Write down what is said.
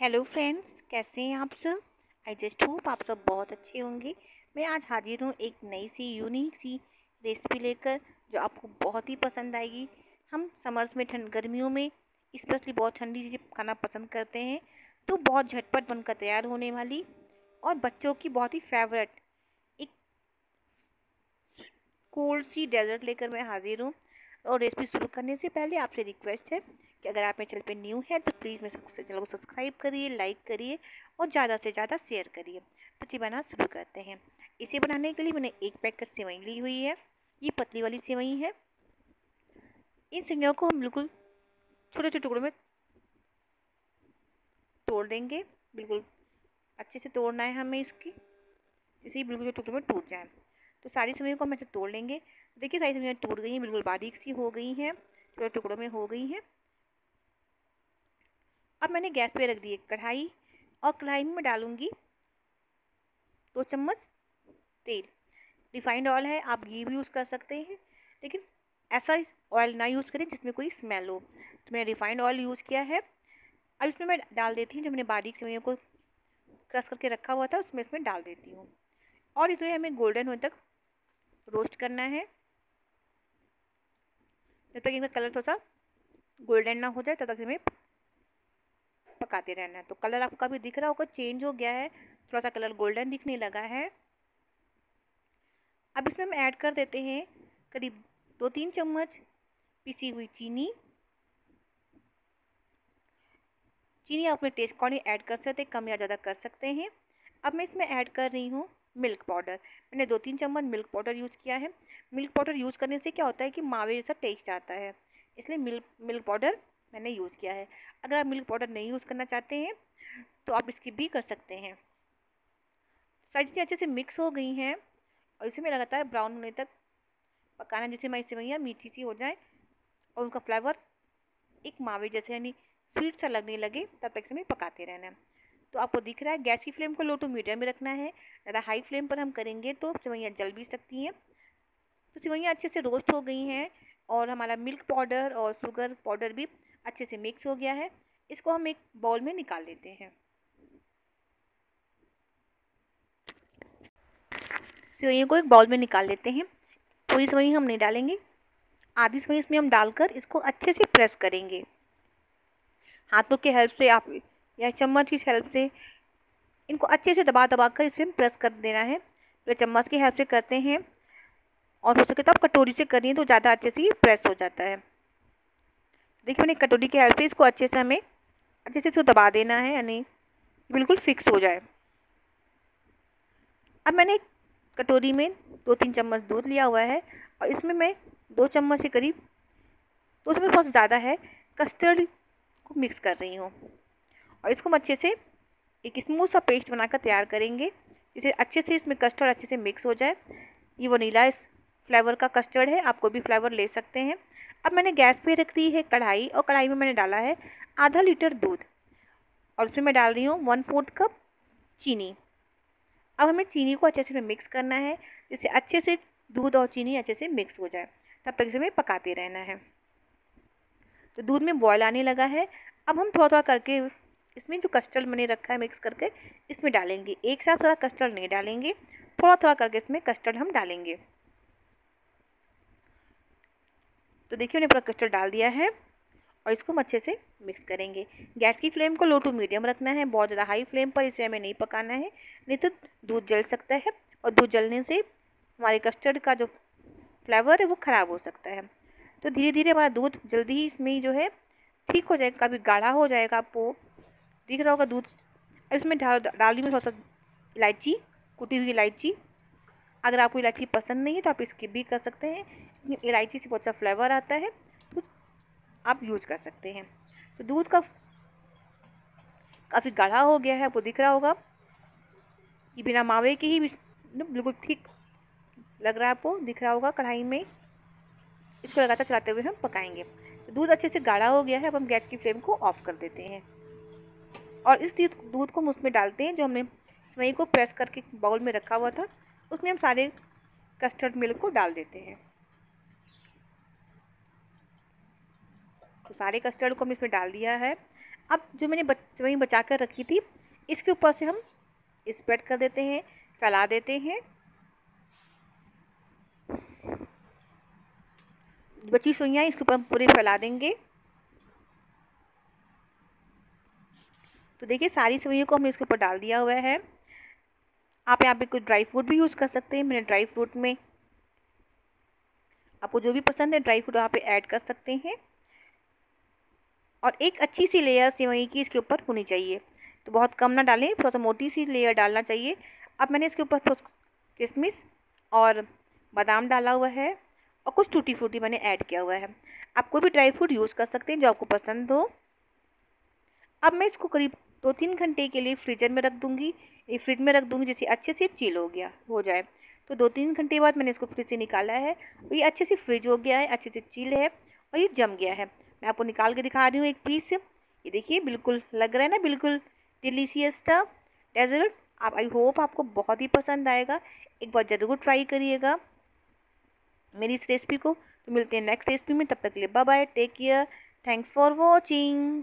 Hello friends, कैसे हैं आप सब? आई जस्ट होप आप सब बहुत अच्छे होंगे। मैं आज हाजिर हूँ एक नई सी यूनिक सी रेसिपी लेकर, जो आपको बहुत ही पसंद आएगी। हम समर्स में ठंड गर्मियों में स्पेशली बहुत ठंडी चीज़ें खाना पसंद करते हैं तो बहुत झटपट बनकर तैयार होने वाली और बच्चों की बहुत ही फेवरेट एक कोल्ड सी डेजर्ट लेकर मैं हाजिर हूँ। और रेसिपी शुरू करने से पहले आपसे रिक्वेस्ट है कि अगर आप मेरे चैनल पे न्यू है तो प्लीज़ मेरे चैनल को सब्सक्राइब करिए, लाइक करिए और ज़्यादा से ज़्यादा शेयर करिए। तो चलिए बनाना शुरू करते हैं। इसे बनाने के लिए मैंने एक पैकेट सेवई ली हुई है। ये पतली वाली सेवई है। इन सेवइयों को हम बिल्कुल छोटे छोटे टुकड़ों में तोड़ देंगे। बिल्कुल अच्छे से तोड़ना है हमें इसकी, जिससे बिल्कुल छोटे टुकड़ों में टूट जाए। तो सारी सेवइयों को हम ऐसे तोड़ लेंगे। देखिए, सारी सेवइयाँ टूट गई हैं, बिल्कुल बारीक सी हो गई हैं छोटे टुकड़ों में हो गई हैं। अब मैंने गैस पे रख दी एक कढ़ाई और कढ़ाई में मैं डालूँगी दो चम्मच तेल। रिफाइंड ऑयल है, आप घी भी यूज़ कर सकते हैं, लेकिन ऐसा ऑयल ना यूज़ करें जिसमें कोई स्मेल हो। तो मैंने रिफाइंड ऑयल यूज़ किया है। अब इसमें मैं डाल देती हूँ जो मैंने बारीक सेवइयों को क्रश करके रखा हुआ था, उसमें इसमें डाल देती हूँ। और इसमें हमें गोल्डन होने तक रोस्ट करना है। जब तक इनका कलर थोड़ा सा गोल्डन ना हो जाए, तब तक हमें पकाते रहना है। तो कलर आपका भी दिख रहा होगा, चेंज हो गया है, थोड़ा सा कलर गोल्डन दिखने लगा है। अब इसमें हम ऐड कर देते हैं करीब दो तीन चम्मच पिसी हुई चीनी। चीनी आप अपने टेस्ट अकॉर्डिंग ऐड कर सकते कम या ज़्यादा कर सकते हैं। अब मैं इसमें ऐड कर रही हूँ मिल्क पाउडर। मैंने दो तीन चम्मच मिल्क पाउडर यूज़ किया है। मिल्क पाउडर यूज़ करने से क्या होता है कि मावे जैसा टेस्ट आता है। इसलिए मिल्क मिल्क पाउडर मैंने यूज़ किया है। अगर आप मिल्क पाउडर नहीं यूज़ करना चाहते हैं तो आप इसकी भी कर सकते हैं। सारी अच्छे से मिक्स हो गई हैं और इसे में लगातार ब्राउन होने तक पकाना, जिससे हमारी सेवैयाँ मीठी सी हो जाए और उनका फ्लेवर एक मावे जैसे यानी स्वीट सा लगने लगे, तब तक इसे पकाते रहना है। तो आपको दिख रहा है गैस की फ्लेम को लो टू मीडियम में रखना है। ज़्यादा हाई फ्लेम पर हम करेंगे तो सेवैयाँ जल भी सकती हैं। तो सेवैयाँ अच्छे से रोस्ट हो गई हैं और हमारा मिल्क पाउडर और शुगर पाउडर भी अच्छे से मिक्स हो गया है। इसको हम एक बाउल में निकाल लेते हैं। सेवइयों को एक बाउल में निकाल लेते हैं। पूरी सेवई हम नहीं डालेंगे। आधी सेवई इसमें हम डालकर इसको अच्छे से प्रेस करेंगे। हाथों के हेल्प से आप या चम्मच की हेल्प से इनको अच्छे से दबा दबा कर इसे प्रेस कर देना है। तो चम्मच की हेल्प से करते हैं और हो सके तो आप कटोरी से करिए तो ज़्यादा अच्छे से प्रेस हो जाता है। देखिए मैंने कटोरी की हेल्प से इसको अच्छे से हमें अच्छे से इसको दबा देना है यानी बिल्कुल फिक्स हो जाए। अब मैंने कटोरी में दो तीन चम्मच दूध लिया हुआ है और इसमें मैं दो चम्मच के करीब तो उसमें बहुत ज़्यादा है कस्टर्ड को मिक्स कर रही हूँ। और इसको हम अच्छे से एक स्मूथ सा पेस्ट बनाकर तैयार करेंगे। जिसे अच्छे से इसमें कस्टर्ड अच्छे से मिक्स हो जाए। ये वनीला इस फ्लेवर का कस्टर्ड है, आप कोई भी फ्लेवर ले सकते हैं। अब मैंने गैस पे रख दी है कढ़ाई और कढ़ाई में मैंने डाला है आधा लीटर दूध। और उसमें मैं डाल रही हूँ वन फोर्थ कप चीनी। अब हमें चीनी को अच्छे से मिक्स करना है, जिससे अच्छे से दूध और चीनी अच्छे से मिक्स हो जाए। तब तक इसे हमें पकाते रहना है। तो दूध में बॉयल आने लगा है। अब हम थोड़ा थोड़ा करके इसमें जो कस्टर्ड मैंने रखा है मिक्स करके, इसमें डालेंगे। एक साथ थोड़ा कस्टर्ड नहीं डालेंगे, थोड़ा थोड़ा करके इसमें कस्टर्ड हम डालेंगे। तो देखिए, उन्हें पूरा कस्टर्ड डाल दिया है और इसको हम अच्छे से मिक्स करेंगे। गैस की फ्लेम को लो टू मीडियम रखना है। बहुत ज़्यादा हाई फ्लेम पर इसे हमें नहीं पकाना है। नहीं तो दूध जल सकता है और दूध जलने से हमारे कस्टर्ड का जो फ्लेवर है वो ख़राब हो सकता है। तो धीरे धीरे हमारा दूध जल्दी ही इसमें जो है ठीक हो जाएगा, कभी गाढ़ा हो जाएगा आपको। दिख रहा होगा दूध। इसमें डाल डाल दी थोड़ा सा इलायची, कुटी हुई इलायची। अगर आपको इलायची पसंद नहीं है तो आप स्किप भी कर सकते हैं। इलायची से बहुत सा फ्लेवर आता है। तो आप यूज़ कर सकते हैं। तो दूध का काफ़ी गाढ़ा हो गया है, आपको दिख रहा होगा। ये बिना मावे के ही बिल्कुल ठीक लग रहा है आपको, दिख रहा होगा कढ़ाई में। इसको लगातार चलाते हुए हम पकाएँगे। तो दूध अच्छे से गाढ़ा हो गया है, अब हम गैस की फ्लेम को ऑफ़ कर देते हैं। और इस दूध को हम उसमें डालते हैं, जो हमने सेवई को प्रेस करके बाउल में रखा हुआ था, उसमें हम सारे कस्टर्ड मिल्क को डाल देते हैं। तो सारे कस्टर्ड को हम इसमें डाल दिया है। अब जो मैंने बच बचा कर रखी थी, इसके ऊपर से हम स्प्रेड कर देते हैं, फैला देते हैं। बची सुइयाँ इसके ऊपर पूरी फैला देंगे। तो देखिए, सारी सवैयों को हमने इसके ऊपर डाल दिया हुआ है। आप यहाँ पे कुछ ड्राई फ्रूट भी यूज़ कर सकते हैं। मैंने ड्राई फ्रूट में आपको जो भी पसंद है ड्राई फ्रूट यहाँ पे ऐड कर सकते हैं। और एक अच्छी सी लेयर सेवई की इसके ऊपर होनी चाहिए। तो बहुत कम ना डालें, थोड़ा सा मोटी सी लेयर डालना चाहिए। अब मैंने इसके ऊपर थोड़ा किशमिश और बादाम डाला हुआ है और कुछ टूटी फ्रूटी मैंने ऐड किया हुआ है। आप कोई भी ड्राई फ्रूट यूज़ कर सकते हैं जो आपको पसंद हो। अब मैं इसको करीब दो तीन घंटे के लिए फ्रीजर में रख दूँगी। ये फ्रिज में रख दूँगी जैसे अच्छे से चिल हो गया, हो जाए। तो दो तीन घंटे बाद मैंने इसको फ्रिज से निकाला है ये अच्छे से फ्रिज हो गया है, अच्छे से चिल है और ये जम गया है। मैं आपको निकाल के दिखा रही हूँ एक पीस। ये देखिए, बिल्कुल लग रहा है ना, बिल्कुल डिलीशियस था डेजर्ट। आप, आई होप आपको बहुत ही पसंद आएगा। एक बार ज़रूर ट्राई करिएगा मेरी इस रेसिपी को। तो मिलते हैं नेक्स्ट रेसिपी में। तब तक के लिए bye bye take care, thanks for watching.